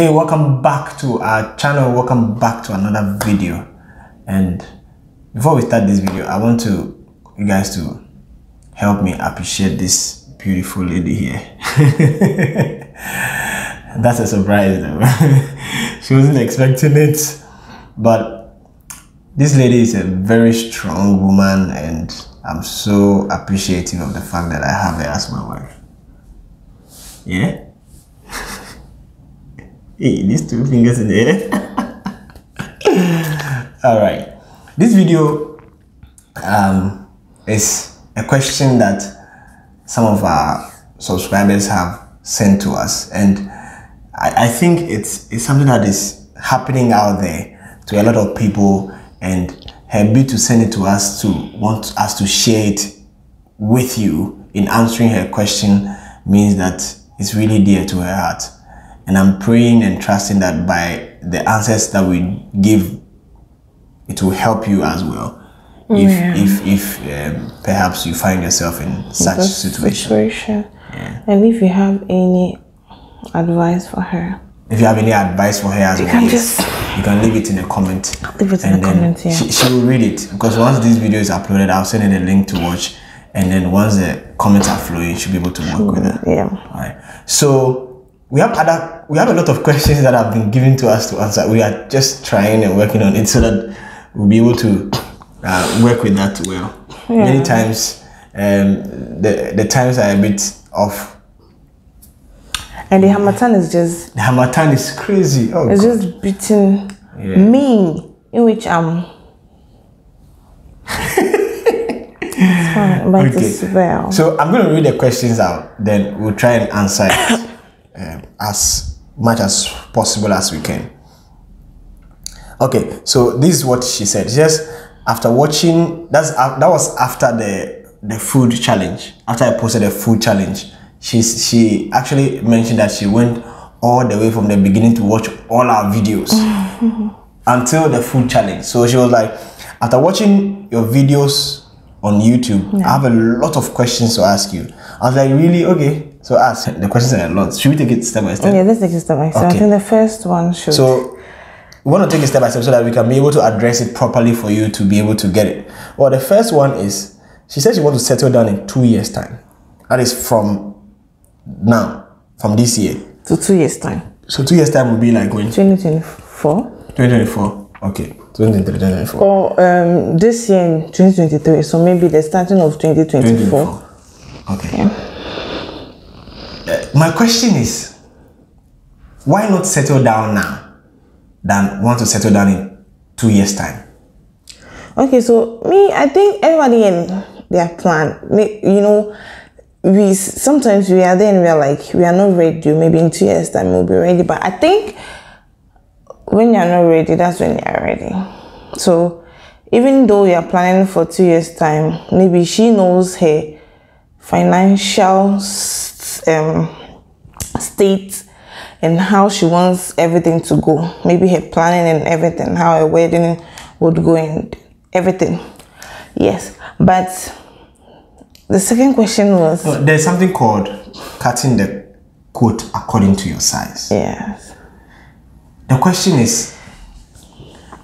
Hey, welcome back to our channel. Welcome back to another video. And before we start this video, I want to you guys to help me appreciate this beautiful lady here. That's a surprise though. she wasn't expecting it. But this lady is a very strong woman and I'm so appreciative of the fact that I have her as my wife. Yeah? hey, these two fingers in the air. Alright. This video um, is a question that some of our subscribers have sent to us and I, I think it's, it's something that is happening out there to a lot of people and her bid to send it to us to want us to share it with you in answering her question means that it's really dear to her heart. And I'm praying and trusting that by the answers that we give, it will help you as well. If Yeah. if if um, perhaps you find yourself in such This situation. situation. Yeah. And if you have any advice for her, If you have any advice for her as you well, can just you can leave it in the comment. leave it in the then comments. Yeah. she, she will read it because once this video is uploaded, I'll send her the link to watch, and then once the comments are flowing, she'll be able to work with it. yeah. Alright. So we have other we have a lot of questions that have been given to us to answer. We are just trying and working on it so that we'll be able to uh, work with that well. Many times, um, the the times are a bit off. And the Harmattan is just The Harmattan is crazy. Oh, it's God. just beating Yeah. me, in which I'm. it's fine, but Okay. it's well. So I'm going to read the questions out, then we'll try and answer it um, as much as possible as we can. Okay, so this is what she said. Says after watching that's uh, that was after the the food challenge. After I posted the food challenge, she she actually mentioned that she went all the way from the beginning to watch all our videos until the food challenge. So she was like, after watching your videos on YouTube, I have a lot of questions to ask you. I was like, really? Okay. So ask. The questions are a lot. Should we take it step by step? yeah, let's take it step by step. I Okay. think the first one should. So we want to take it step by step so that we can be able to address it properly for you to be able to get it. Well, the first one is she says she wants to settle down in two years' time. That is from now, from this year. to two years time, So two years' time will be like when? 2024, 2024. Okay. 2023, 2024. or um, this year in 2023. So maybe the starting of 2024. 2024. Okay. Uh, my question is, why not settle down now than want to settle down in two years' time? Okay, so me, I think everybody in their plan, you know, we sometimes we are there and we are like we are not ready. Maybe in two years time we'll be ready. But I think when you're not ready, that's when you're ready. So even though you're planning for two years time, maybe she knows her financial um, state and how she wants everything to go. Maybe her planning and everything, how a wedding would go and everything. Yes, but the second question was No, There's something called cutting the coat according to your size. yes, The question is,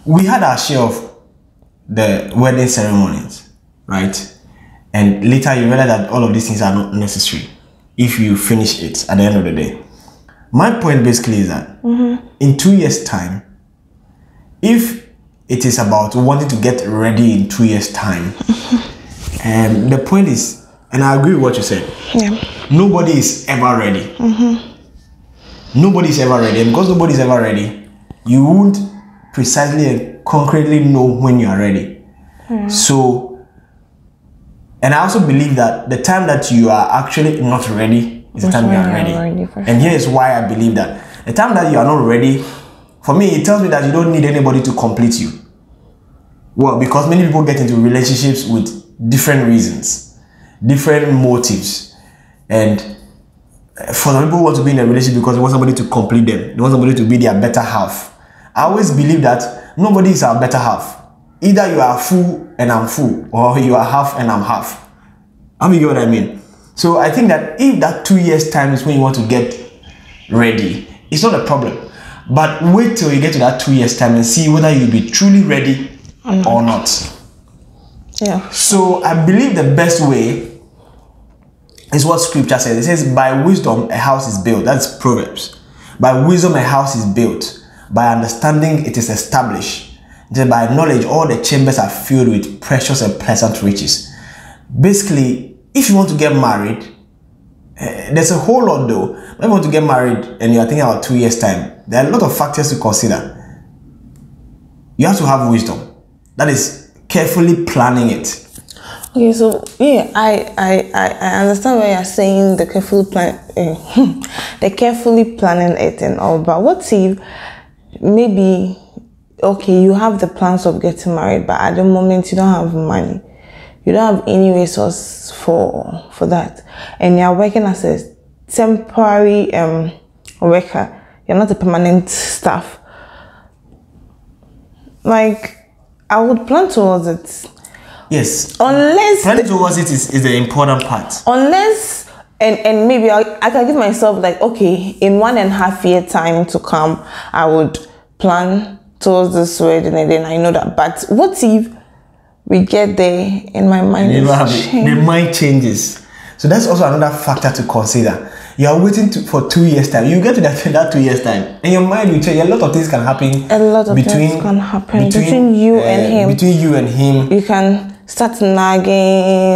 we had our share of the wedding ceremonies, right? And later you realize that all of these things are not necessary if you finish it at the end of the day. My point basically is that mm-hmm. in two years' time, if it is about wanting to get ready in two years' time, and um, the point is, and I agree with what you said, yeah, nobody is ever ready. Mm-hmm. Nobody is ever ready. And because nobody is ever ready, you won't precisely and concretely know when you are ready. Mm. So, and I also believe that the time that you are actually not ready is the time you are you are ready. ready, for and here is why I believe that the time that you are not ready, for me, it tells me that you don't need anybody to complete you. Well, because many people get into relationships with different reasons, different motives, and uh, for some people who want to be in a relationship because they want somebody to complete them, they want somebody to be their better half. I always believe that nobody is our better half. Either you are full and I'm full, or you are half and I'm half. I mean, you get what I mean? So I think that if that two years time is when you want to get ready, it's not a problem. But wait till you get to that two years time and see whether you'll be truly ready or not. Yeah. So I believe the best way is what scripture says. It says, By wisdom a house is built. That's Proverbs. By wisdom a house is built. By understanding it is established. Says, By knowledge all the chambers are filled with precious and pleasant riches. Basically, if you want to get married, eh, there's a whole lot though. If you want to get married and you're thinking about two years' time, there are a lot of factors to consider. You have to have wisdom. That is carefully planning it. Okay, so yeah, I I I, understand why you're saying. The carefully plan, uh, the carefully planning it and all. But what if maybe okay, you have the plans of getting married, but at the moment you don't have money, you don't have any resource for for that, and you're working as a temporary um worker. You're not a permanent staff. Like I would plan towards it. Yes. Unless Planning towards it is, is the important part. unless and and maybe I, I can give myself like okay in one and a half year time to come i would plan towards this wedding and then i know that but what if we get there and my mind You is it. changed? The mind changes. So that's also another factor to consider. You are waiting to, for two years time. You get to that, that two years time, and your mind will change. A lot of things can happen. A lot of things can happen between you and uh, him. Between you and him. you can start nagging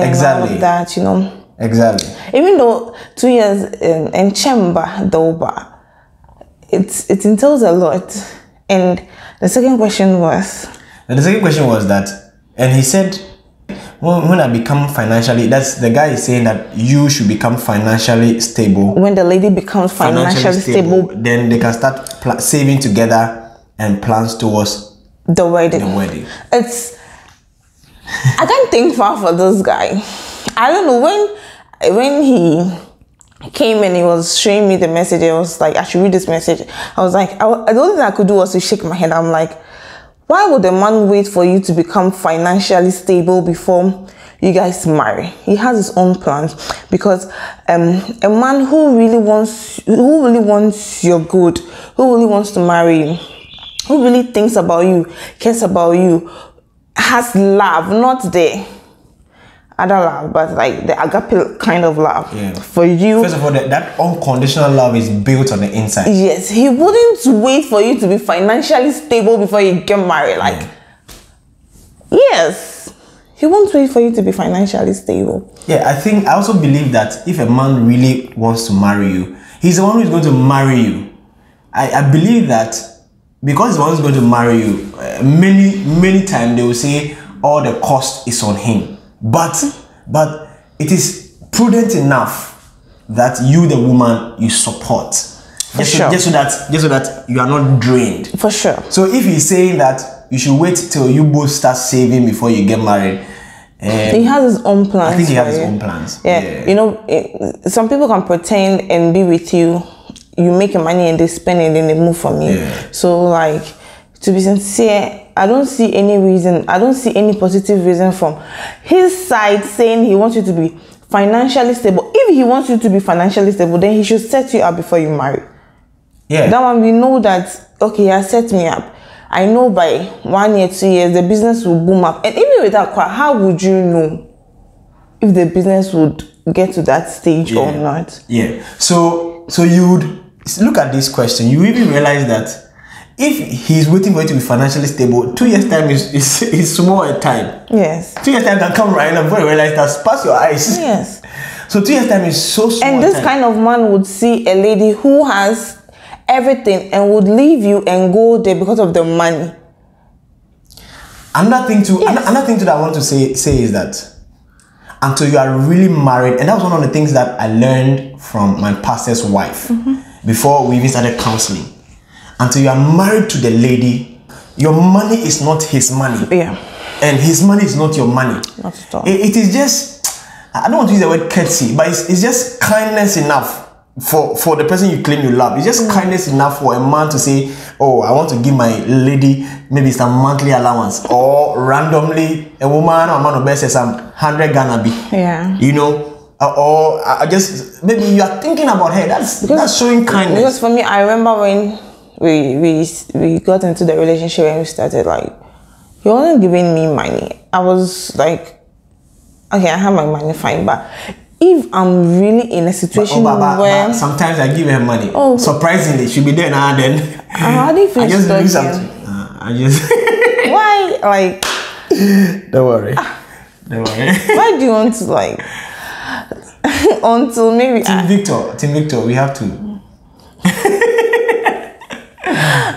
and Exactly. that you know Exactly. even though two years in, in chamber though it's it entails a lot and the second question was And the second question was that, and he said, when, when I become financially, that's the guy is saying that you should become financially stable. when the lady becomes financially, stable, then they can start saving together and plans towards the wedding. the wedding. It's I can't think far for this guy. I don't know when when he came and he was showing me the message. I was like, I should read this message. I was like, I, the only thing I could do was to shake my head. I'm like, why would a man wait for you to become financially stable before you guys marry? He has his own plans because um, a man who really wants who really wants your good, who really wants to marry you, who really thinks about you, cares about you, has love, not the other love, but like the agape kind of love Yeah. for you. First of all, that, that unconditional love is built on the inside. Yes, he wouldn't wait for you to be financially stable before you get married. Like, yes, he won't wait for you to be financially stable. Yeah, I think I also believe that if a man really wants to marry you, he's the one who's going to marry you. I, I believe that because he's the one who's going to marry you, uh, many many times they will say all the cost is on him. But but it is prudent enough that you, the woman, you support. Just, sure. so, just so that just so that you are not drained. For sure. So if he's saying that you should wait till you both start saving before you get married, um, He has his own plans. I think he for has his you. own plans. Yeah, you know, it, some people can pretend and be with you. You make your money and they spend it and they move from you. Yeah. So, like, to be sincere, I don't see any reason. I don't see any positive reason from his side saying he wants you to be financially stable. If he wants you to be financially stable, then he should set you up before you marry. Yeah. That one we know that okay, he has set me up. I know by one year, two years, the business will boom up. And even with that, how would you know if the business would get to that stage or not? Yeah. So so you would look at this question. You even realize that if he's waiting for you to be financially stable, two years time is is, is small a time. Yes. Two years time can come right now before you realize that pass your eyes. Yes. So two years time is so small. And this time. kind of man would see a lady who has everything and would leave you and go there because of the money. Another thing to Yes. another thing to that I want to say say is that until you are really married, and that was one of the things that I learned from my pastor's wife Mm-hmm. before we even started counseling. Until you are married to the lady, your money is not his money. Yeah. And his money is not your money. Not at all. It- it is just I don't want to use the word courtesy, but it's, it's just kindness enough for for the person you claim you love. It's Mm. just kindness enough for a man to say, "Oh, I want to give my lady maybe some monthly allowance," or randomly a woman or a man of best says some hundred Ghana B. Yeah. You know, uh, or I I just maybe you are thinking about her. That's that's showing kindness. Because for me, I remember when we we we got into the relationship and we started like he wasn't giving me money. I was like, okay, I have my money fine, but if I'm really in a situation Oh, but, but, where but sometimes I give her money. Oh. Surprisingly, she'll be there now and then. how do you feel I just do something. Uh, I just why like don't worry. Don't worry. why do you want to like until maybe Team I, Victor, Team Victor, we have to.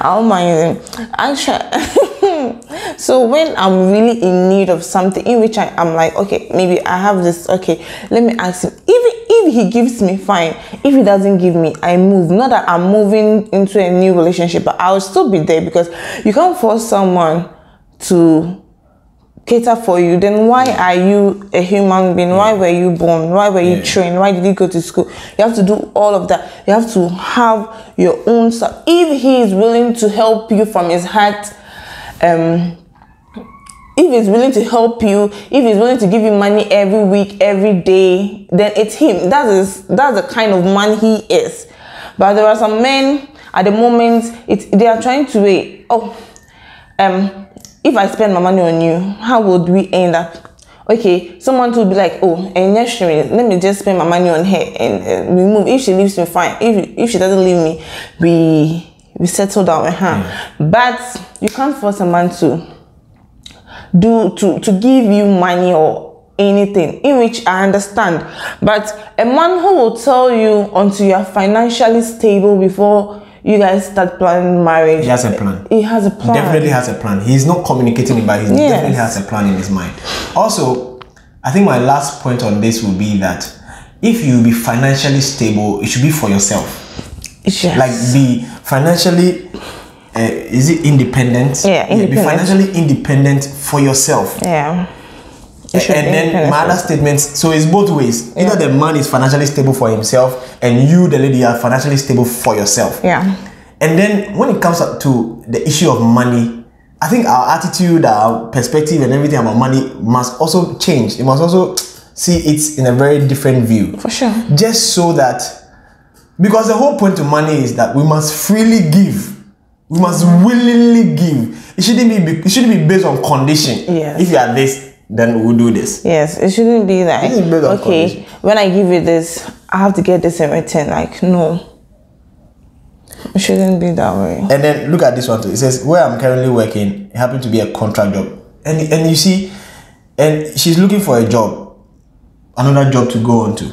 I don't mind him. Actually, so when I'm really in need of something, in which I am like, okay, maybe I have this. Okay, let me ask him. Even if he gives me, fine. If he doesn't give me, I move. Not that I'm moving into a new relationship, but I'll still be there because you can't force someone to cater for you, then why are you a human being? Why were you born? Why were you Yeah. trained? Why did you go to school? You have to do all of that. You have to have your own stuff. If he is willing to help you from his heart, um, if he's willing to help you, if he's willing to give you money every week, every day, then it's him. That is that's the kind of man he is. But there are some men at the moment, it they are trying to wait. Oh, um, if I spend my money on you, how would we end up? Okay, someone will be like, oh, and yes, let me just spend my money on her and uh, we move. If she leaves me, fine. If if she doesn't leave me, we we settle down with her. But you can't force a man to do to to give you money or anything in which i understand but a man who will tell you until you are financially stable before you guys start planning marriage He has a plan. he has a plan Definitely has a plan. He's not communicating it, but he Yes. definitely has a plan in his mind. Also, I think my last point on this will be that if you be financially stable, it should be for yourself. Yes. Like be financially, uh, is it independent? Yeah, Be financially independent for yourself. yeah and then my other statements so it's both ways. Either the man is financially stable for himself and you the lady are financially stable for yourself. Yeah. And then when it comes up to the issue of money i think our attitude our perspective and everything about money must also change. It must also see it in a very different view. For sure. Just so that because the whole point of money is that we must freely give. We must willingly give. It shouldn't be it shouldn't be based on condition. Yes. if you are this then we'll do this yes it shouldn't be like This is based on okay when i give you this i have to get this in return like no it shouldn't be that way And then look at this one too. It says where I'm currently working, it happened to be a contract job. And and you see, and she's looking for a job, another job to go on to.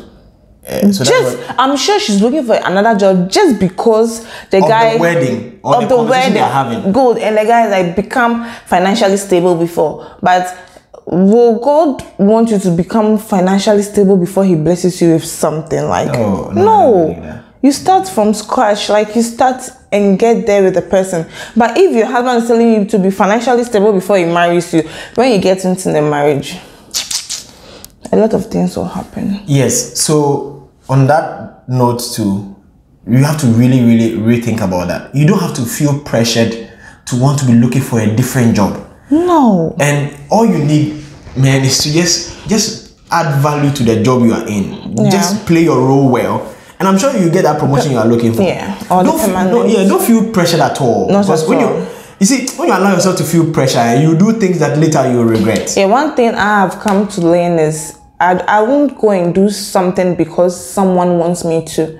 Uh, so just what, i'm sure she's looking for another job just because the Of the guy wedding or of the the, wedding they're having. good and the guy like become financially stable before but will god want you to become financially stable before he blesses you with something like No, no, believe that. you start from scratch like you start and get there with the person but if your husband is telling you to be financially stable before he marries you when you get into the marriage a lot of things will happen yes. So on that note too, you have to really, really rethink about that. You don't have to feel pressured to want to be looking for a different job. No. And all you need man is to just just add value to the job you are in. Just play your role well. And i'm sure you get that promotion you are looking for. Yeah, or don't, feel- yeah don't feel pressured at all. Not because at when all. you you see when you allow yourself to feel pressure eh, you do things that later you regret. Yeah, one thing I have come to learn is I, I won't go and do something because someone wants me to.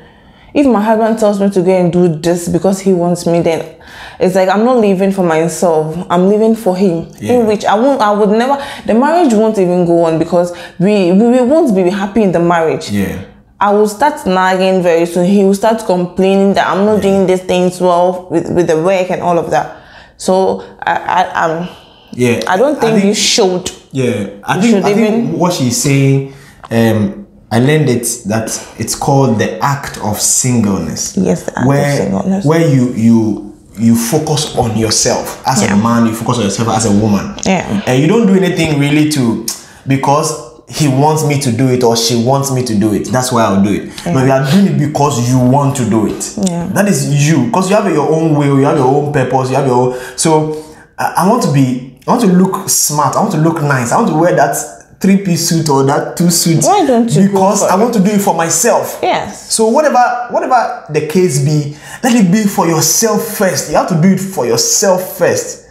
If my husband tells me to go and do this because he wants me, then it's like I'm not living for myself. I'm living for him. Yeah. In which I won't, I would never. The marriage won't even go on because we we, we won't be happy in the marriage. yeah I will start nagging very soon. He will start complaining that I'm not doing these things well with, with the work and all of that. So I, I I'm yeah I don't think, you should. Yeah, I think should I think even- what she's saying, um, I learned it that it's called the act of singleness. Yes, the act of where, singleness. Where you you you focus on yourself as Yeah. a man, you focus on yourself as a woman. Yeah. And you don't do anything really to because he wants me to do it or she wants me to do it. That's why I'll do it. But you are doing it because you want to do it. Yeah. That is you. Because you have your own will, you have your own purpose, you have your own. So I, I want to be, I want to look smart, I want to look nice, I want to wear that three piece suit or that two suits Why don't you because I want to do it for myself. Yes. So whatever whatever the case be, let it be for yourself first. You have to do it for yourself first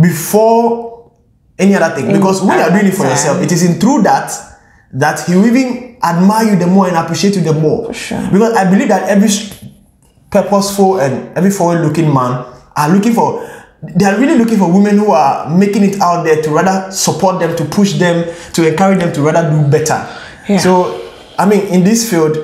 before any other thing. Because when you are doing it for yourself, it is in through that that he will even admire you the more and appreciate you the more. sure. Because I believe that every purposeful and every forward-looking man are looking for they are really looking for women who are making it out there to rather support them, to push them, to encourage them to rather do better. Yeah. So, I mean, in this field,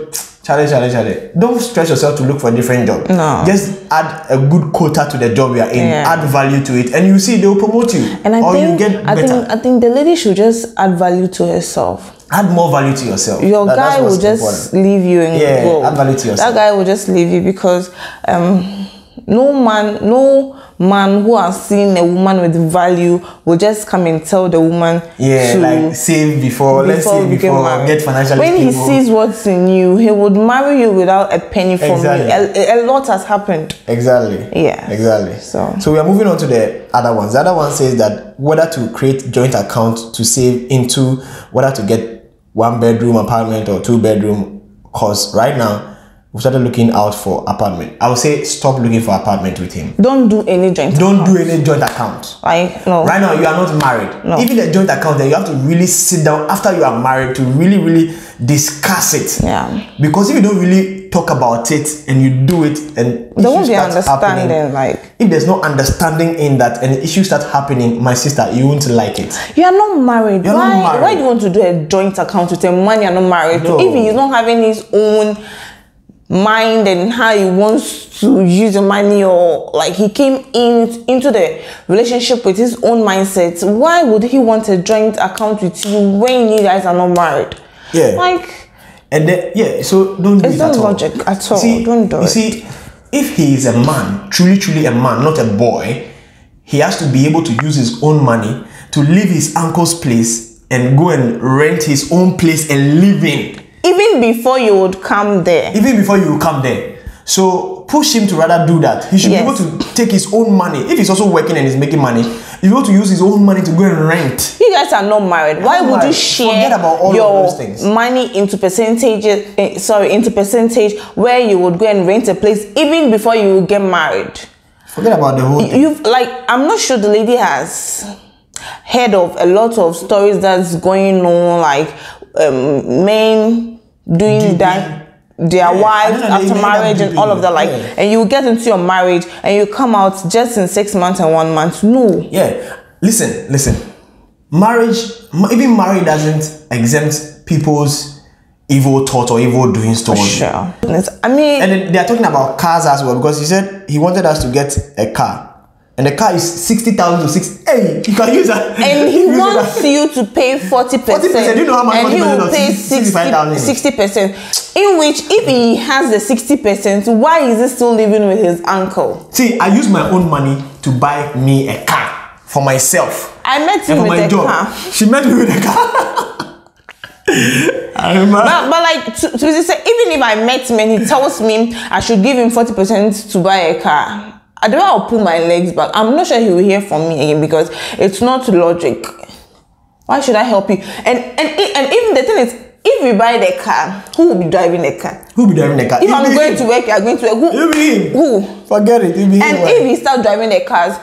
Charlie, Charlie, Charlie, don't stress yourself to look for a different job. No. Just add a good quota to the job you are in, Yeah. add value to it, and you see they will promote you. And I or think you get I better. think I think the lady should just add value to herself. add more value to yourself. Your That- guy will just important. leave you and Yeah, go. add value to yourself. That guy will just leave you because um, no man, no man who has seen a woman with value will just come and tell the woman Yeah, like save before, let's before save before, married. get financially When he sees what's in you, he would marry you without a penny from Exactly. you. A, a lot has happened. Exactly. Yeah. Exactly. So- so we are moving on to the other ones. The other one says that whether to create joint account to save into whether to get one bedroom apartment or two bedroom. Cause right now we started looking out for apartment. I would say stop looking for apartment with him. Don't do any joint. Don't do any joint account. Like no. Right now, you are not married. No. Even a joint account, then you have to really sit down after you are married to really, really discuss it. Yeah. Because if you don't really talk about it and you do it, and There won't be understanding. Like if there's no understanding in that and issues start happening, my sister, you won't like it. You are not married. You're why? not married. Why do you want to do a joint account with a man you're not married No. to? If he's not having his own mind and how he wants to use the money, or like he came in into the relationship with his own mindset, why would he want a joint account with you when you guys are not married? Yeah. Like And then, yeah, so don't do It's it not at all. logic at all. See, Don't do you it. see, if he is a man, truly, truly a man, not a boy, he has to be able to use his own money to leave his uncle's place and go and rent his own place and live in, even before you would come there. even before you would come there. So push him to rather do that. He should Yes. be able to take his own money. If he's also working and he's making money, he's able to use his own money to go and rent. You guys are not married. Why not would you share Forget about all of your those things. money into percentages? eh, sorry, into percentage where you would go and rent a place even before you get married. Forget about the whole thing. You've like I'm not sure the lady has heard of a lot of stories that's going on, like um, men doing Duping. that. Their Yeah, wives after marriage and all of that, like, yeah. and you get into your marriage and you come out just in six months and one month. No, Yeah, listen, listen. Marriage, ma- even marriage doesn't exempt people's evil thoughts or evil doings towards you. sure. I mean, And they are talking about cars as well because he said he wanted us to get a car. And the car is 60,000 to 60. Hey, you can use that. and he use wants that. you to pay 40 percent 40%, you know how much and he 40% will pay 60, 60%. in which if he has the 60 percent why is he still living with his uncle See, I use my own money to buy me a car for myself. i met him for with my a job. car She met me with a car. But, but like to, to said, even if i met him and he tells me i should give him 40 percent to buy a car i don't know i'll pull my legs back i'm not sure he will hear from me again because it's not logic why should i help you and and i- and even the thing is if we buy the car who will be driving the car Who be driving the car? if It'll i'm be going him. to work you are going to work who It'll be him. who Forget it. It'll be And him. if he start driving the cars,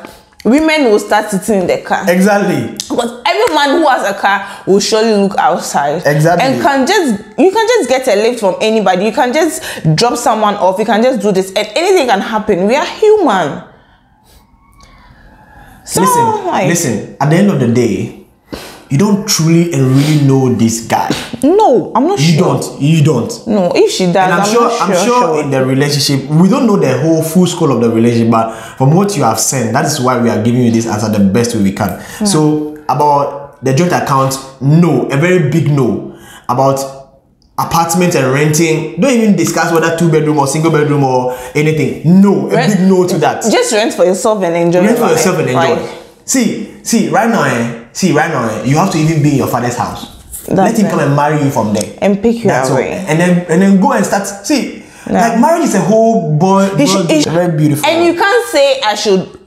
women will start sitting in the car. Exactly. Because man who has a car will surely look outside. Exactly. And can just you can just get a lift from anybody. You can just drop someone off. You can just do this, and anything can happen. We are human. So, listen, like, listen. At the end of the day, you don't truly and really know this guy. No, I'm not sure. You sure. don't. You don't. No, if she does, And I'm, I'm, sure, sure. I'm sure in the relationship, we don't know the whole full scope of the relationship, but from what you have said, that is why we are giving you this answer the best way we can. So about the joint account, no, a very big no. About apartment and renting, don't even discuss whether two bedroom or single bedroom or anything. No, a Rent- big no to that. Just rent for yourself and enjoy. Rent for yourself and enjoy. Like, see, see, right now, eh, see, right now, eh, you have to even be in your father's house. Let him it. come and marry you from there. And pick you That's all. And then and then go and start. See, Yeah. like marriage is a whole boy. He should- boy- should- very beautiful. and you can't say I should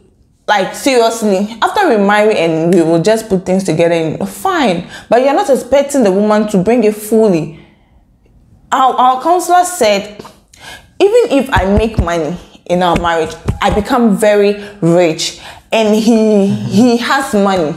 like seriously after we marry and we will just put things together and fine. But you're not expecting the woman to bring it fully. Our, our counselor said even if i make money in our marriage i become very rich. And he he has money